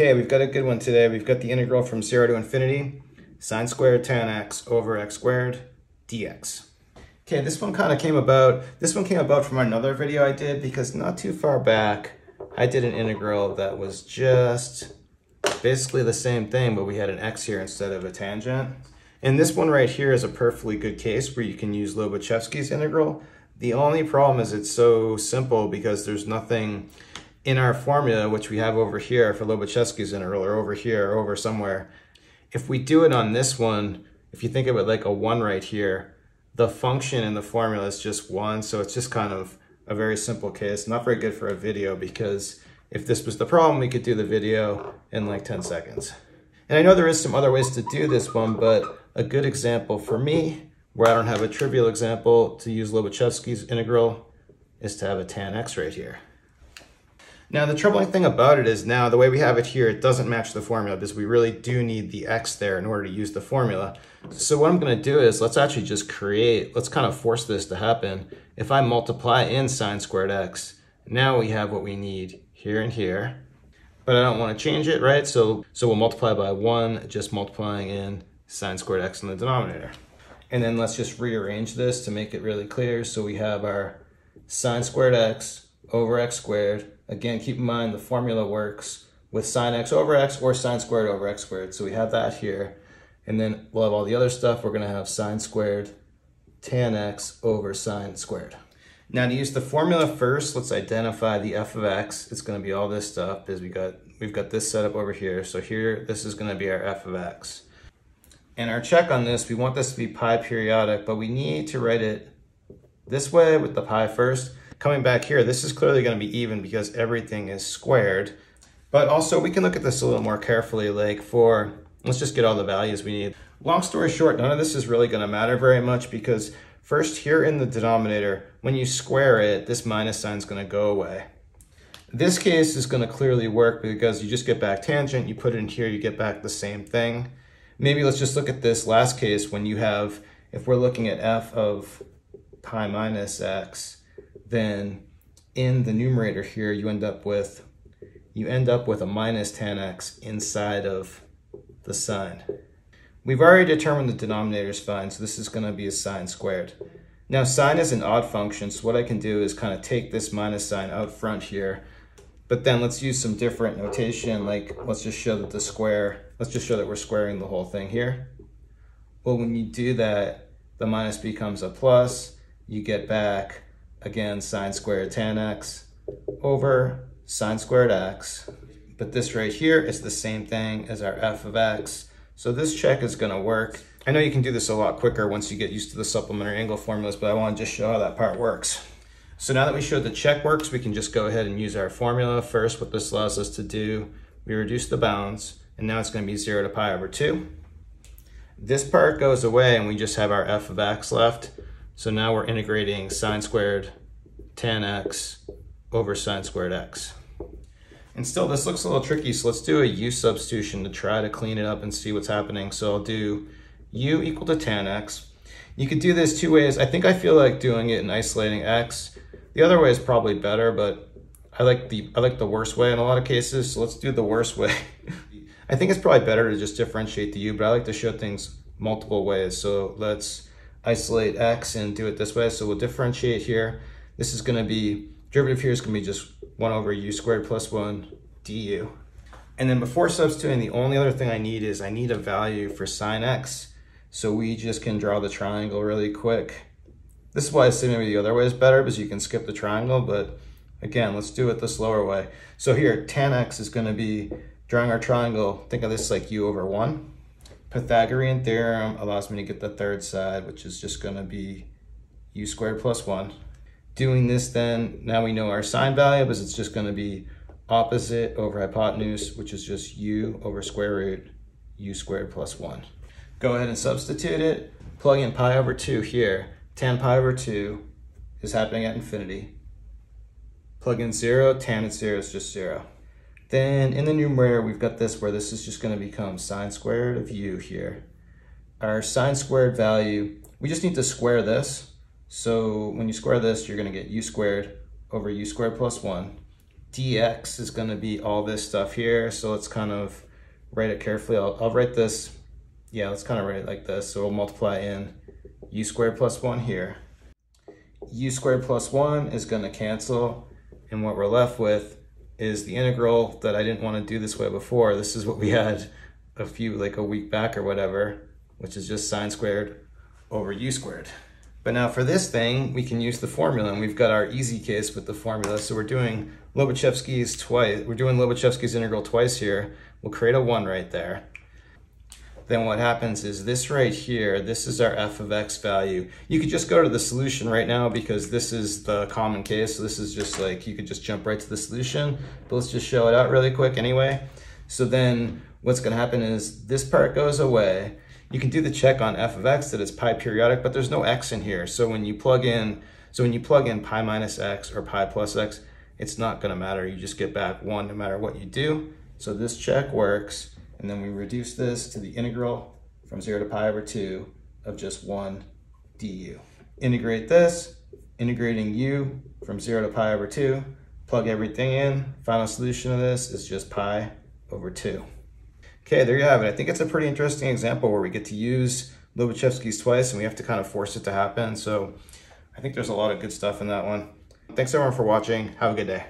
Okay, we've got a good one today. We've got the integral from 0 to infinity, sine squared tan x over x squared dx. Okay, this one kind of came about, this one came about from another video I did because not too far back, I did an integral that was just basically the same thing, but we had an x here instead of a tangent. And this one right here is a perfectly good case where you can use Lobachevsky's integral. The only problem is it's so simple because there's nothing in our formula, which we have over here for Lobachevsky's integral, or over here, or over somewhere. If we do it on this one, if you think of it like a one right here, the function in the formula is just one, so it's just kind of a very simple case. Not very good for a video because if this was the problem, we could do the video in like 10 seconds. And I know there is some other ways to do this one, but a good example for me, where I don't have a trivial example to use Lobachevsky's integral, is to have a tan x right here. Now the troubling thing about it is now the way we have it here, it doesn't match the formula because we really do need the x there in order to use the formula. So what I'm gonna do is let's actually just create, let's kind of force this to happen. If I multiply in sine squared x, now we have what we need here and here, but I don't wanna change it, right? So, so we'll multiply by one, just multiplying in sine squared x in the denominator. And then let's just rearrange this to make it really clear. So we have our sine squared x over x squared Again, keep in mind the formula works with sine x over x or sine squared over x squared. So we have that here. And then we'll have all the other stuff. We're going to have sine squared tan x over sine squared. Now to use the formula first, let's identify the f of x. It's going to be all this stuff because we got, we've got this set up over here. So here, this is going to be our f of x. And our check on this, we want this to be pi periodic, but we need to write it this way with the pi first. Coming back here, this is clearly going to be even because everything is squared. But also we can look at this a little more carefully, like for, let's just get all the values we need. Long story short, none of this is really going to matter very much because first here in the denominator, when you square it, this minus sign is going to go away. This case is going to clearly work because you just get back tangent, you put it in here, you get back the same thing. Maybe let's just look at this last case when you have, if we're looking at f of pi minus x, then in the numerator here, you end up with you end up with a minus tan x inside of the sine. We've already determined the denominator is fine, so this is going to be a sine squared. Now sine is an odd function, so what I can do is kind of take this minus sign out front here, but then let's use some different notation, like let's just show that the square, let's just show that we're squaring the whole thing here. Well, when you do that, the minus becomes a plus, you get back again, sine squared tan x over sine squared x. But this right here is the same thing as our f of x. So this check is gonna work. I know you can do this a lot quicker once you get used to the supplementary angle formulas, but I wanna just show how that part works. So now that we showed the check works, we can just go ahead and use our formula. First, what this allows us to do, we reduce the bounds, and now it's gonna be zero to pi over two. This part goes away and we just have our f of x left. So now we're integrating sine squared tan x over sine squared x. And still, this looks a little tricky, so let's do a u substitution to try to clean it up and see what's happening. So I'll do u equal to tan x. You could do this two ways. I think I feel like doing it in isolating x. The other way is probably better, but I like the I like the worst way in a lot of cases, so let's do the worst way. I think it's probably better to just differentiate the u, but I like to show things multiple ways. So let's isolate x and do it this way. So we'll differentiate here. This is gonna be, derivative here is gonna be just one over u squared plus one du. And then before substituting, the only other thing I need is I need a value for sine x. So we just can draw the triangle really quick. This is why I say maybe the other way is better because you can skip the triangle, but again, let's do it the slower way. So here, tan x is gonna be drawing our triangle, think of this like u over one. Pythagorean theorem allows me to get the third side, which is just gonna be u squared plus one. Doing this then, now we know our sine value, because it's just gonna be opposite over hypotenuse, which is just u over square root u squared plus one. Go ahead and substitute it, plug in pi over two here. Tan pi over two is happening at infinity. Plug in zero, tan at zero is just zero. Then in the numerator, we've got this where this is just gonna become sine squared of u here. Our sine squared value, we just need to square this. So when you square this, you're gonna get u squared over u squared plus one. dx is going to be all this stuff here. So let's kind of write it carefully. I'll, I'll write this, yeah, let's kind of write it like this. So we'll multiply in u squared plus 1 here. u squared plus 1 is going to cancel. And what we're left with is the integral that I didn't want to do this way before. This is what we had a few, like a week back or whatever, which is just sine squared over u squared. But now for this thing, we can use the formula and we've got our easy case with the formula. So we're doing Lobachevsky's twice, we're doing Lobachevsky's integral twice here. We'll create a one right there. Then what happens is this right here, this is our f of x value. You could just go to the solution right now because this is the common case. So this is just like, you could just jump right to the solution, but let's just show it out really quick anyway. So then what's gonna happen is this part goes away you can do the check on f of x that it's pi periodic, but there's no x in here. So when you plug in, so when you plug in pi minus x or pi plus x, it's not gonna matter. You just get back one no matter what you do. So this check works. And then we reduce this to the integral from zero to pi over two of just one du. Integrate this, integrating u from zero to pi over two, plug everything in. Final solution of this is just pi over two. Okay, there you have it. I think it's a pretty interesting example where we get to use Lobachevsky's twice and we have to kind of force it to happen. So I think there's a lot of good stuff in that one. Thanks everyone for watching. Have a good day.